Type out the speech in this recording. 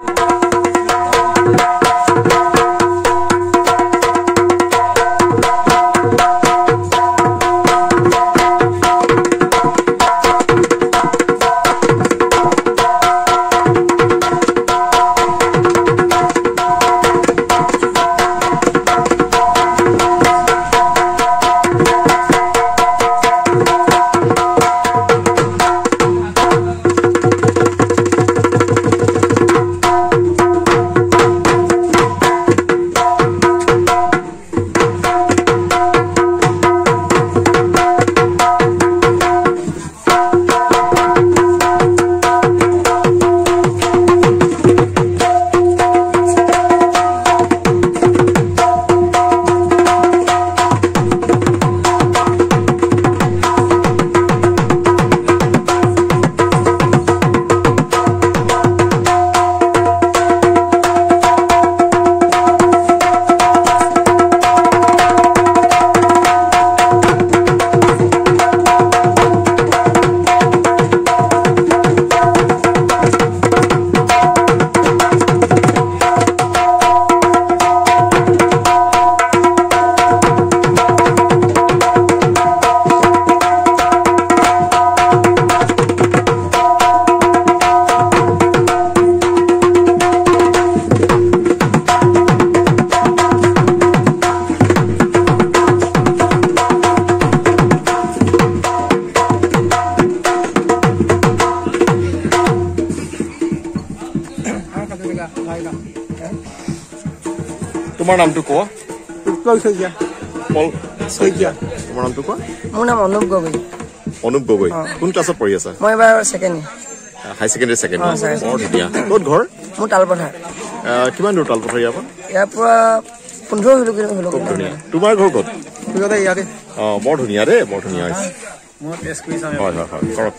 you. তোমাৰ নামটো কোৱা? উৎপল শইকীয়া। পল শইকীয়া। তোমাৰ নামটো কোৱা? মোৰ নাম অনুপ গগৈ। অনুপ গগৈ। কোন ক্লাছত পঢ়ি আছা? মই এবাৰ ছেকেণ্ড হাই ছেকেণ্ডেৰী ছেকেণ্ড. বৰ ধুনীয়া। ক'ত ঘৰ? মোৰ তালপথাৰ। কিমান দূৰ তালপথাৰ ইয়াৰ পৰা? ইয়াৰ পৰা পোন্ধৰ ষোল্ল কিলোমিটাৰ খুব ধুনীয়া। তোমাৰ ঘৰ ক'ত? ইয়াতে। অঁ বৰ ধুনীয়া দেই বৰ ধুনীয়া। হৈছে হয় হয় হয়। কৰক।